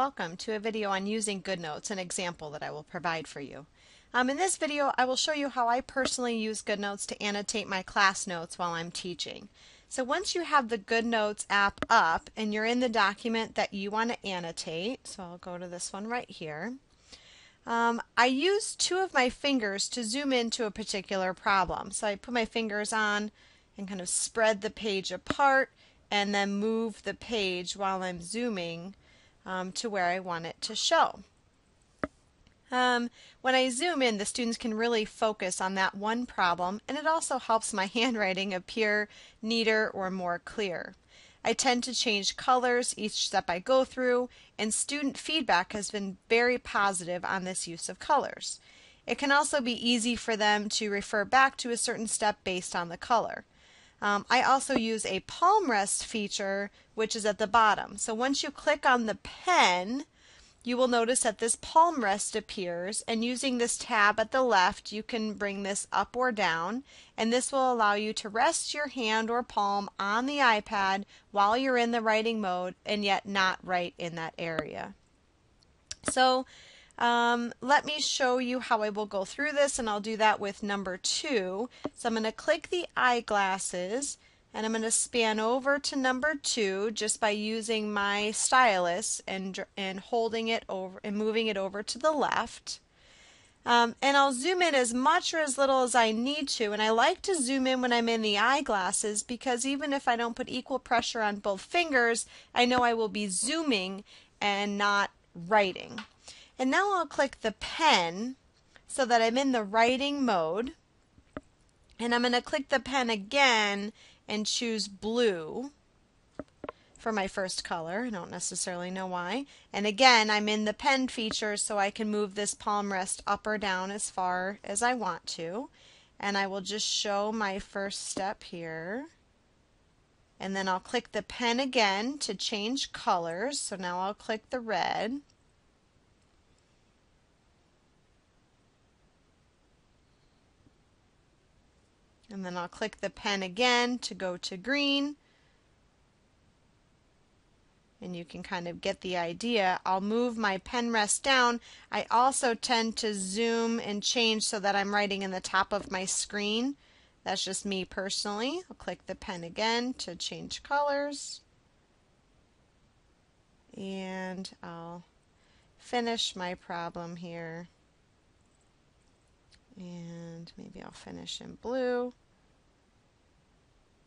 welcome to a video on using GoodNotes, an example that I will provide for you. Um, in this video, I will show you how I personally use GoodNotes to annotate my class notes while I'm teaching. So once you have the GoodNotes app up and you're in the document that you want to annotate, so I'll go to this one right here, um, I use two of my fingers to zoom into a particular problem. So I put my fingers on and kind of spread the page apart and then move the page while I'm zooming um, to where I want it to show. Um, when I zoom in, the students can really focus on that one problem, and it also helps my handwriting appear neater or more clear. I tend to change colors each step I go through, and student feedback has been very positive on this use of colors. It can also be easy for them to refer back to a certain step based on the color. Um, I also use a palm rest feature, which is at the bottom. So once you click on the pen, you will notice that this palm rest appears and using this tab at the left you can bring this up or down and this will allow you to rest your hand or palm on the iPad while you're in the writing mode and yet not write in that area. So um, let me show you how I will go through this, and I'll do that with number two. So I'm going to click the eyeglasses, and I'm going to span over to number two just by using my stylus and, and holding it over and moving it over to the left. Um, and I'll zoom in as much or as little as I need to. And I like to zoom in when I'm in the eyeglasses because even if I don't put equal pressure on both fingers, I know I will be zooming and not writing. And now I'll click the pen so that I'm in the writing mode. And I'm going to click the pen again and choose blue for my first color. I don't necessarily know why. And again, I'm in the pen feature so I can move this palm rest up or down as far as I want to. And I will just show my first step here. And then I'll click the pen again to change colors. So now I'll click the red. And then I'll click the pen again to go to green and you can kind of get the idea. I'll move my pen rest down. I also tend to zoom and change so that I'm writing in the top of my screen. That's just me personally. I'll click the pen again to change colors. And I'll finish my problem here. And maybe I'll finish in blue.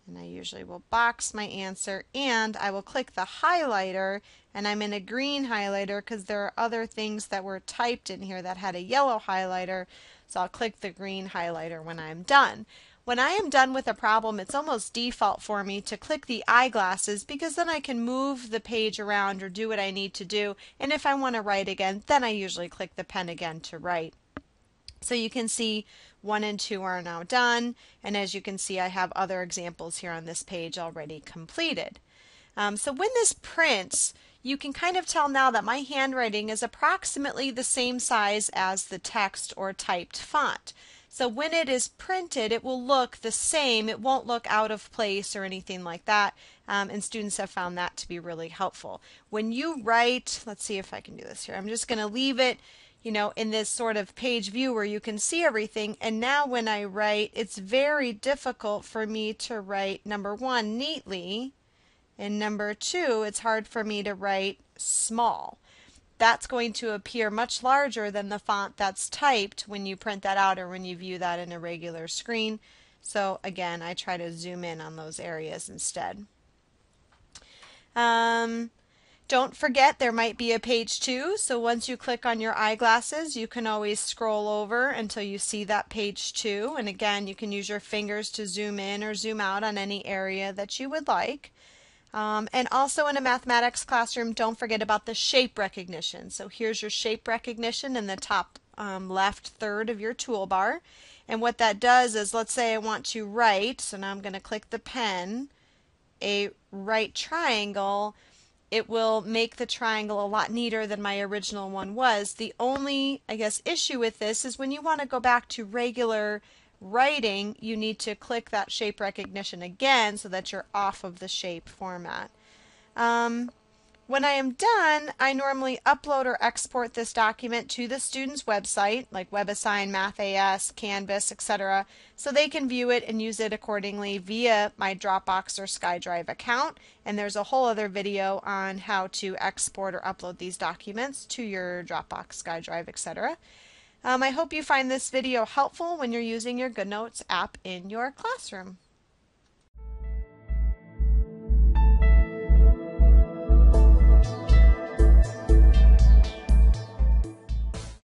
And I usually will box my answer and I will click the highlighter and I'm in a green highlighter because there are other things that were typed in here that had a yellow highlighter. So I'll click the green highlighter when I'm done. When I am done with a problem, it's almost default for me to click the eyeglasses because then I can move the page around or do what I need to do. And if I want to write again, then I usually click the pen again to write. So you can see one and two are now done. And as you can see, I have other examples here on this page already completed. Um, so when this prints, you can kind of tell now that my handwriting is approximately the same size as the text or typed font. So when it is printed, it will look the same. It won't look out of place or anything like that. Um, and students have found that to be really helpful. When you write, let's see if I can do this here. I'm just going to leave it you know, in this sort of page view where you can see everything. And now when I write, it's very difficult for me to write, number one, neatly. And number two, it's hard for me to write small. That's going to appear much larger than the font that's typed when you print that out or when you view that in a regular screen. So again, I try to zoom in on those areas instead. Um, don't forget there might be a page two, so once you click on your eyeglasses, you can always scroll over until you see that page two. And again, you can use your fingers to zoom in or zoom out on any area that you would like. Um, and also in a mathematics classroom, don't forget about the shape recognition. So here's your shape recognition in the top um, left third of your toolbar. And what that does is, let's say I want to write, so now I'm going to click the pen, a right triangle it will make the triangle a lot neater than my original one was. The only, I guess, issue with this is when you want to go back to regular writing, you need to click that shape recognition again so that you're off of the shape format. Um, When I am done, I normally upload or export this document to the student's website, like WebAssign, MathAS, Canvas, etc., so they can view it and use it accordingly via my Dropbox or SkyDrive account. And there's a whole other video on how to export or upload these documents to your Dropbox, SkyDrive, etc. Um, I hope you find this video helpful when you're using your GoodNotes app in your classroom.